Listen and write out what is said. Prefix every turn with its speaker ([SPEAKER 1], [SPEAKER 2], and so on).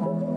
[SPEAKER 1] you.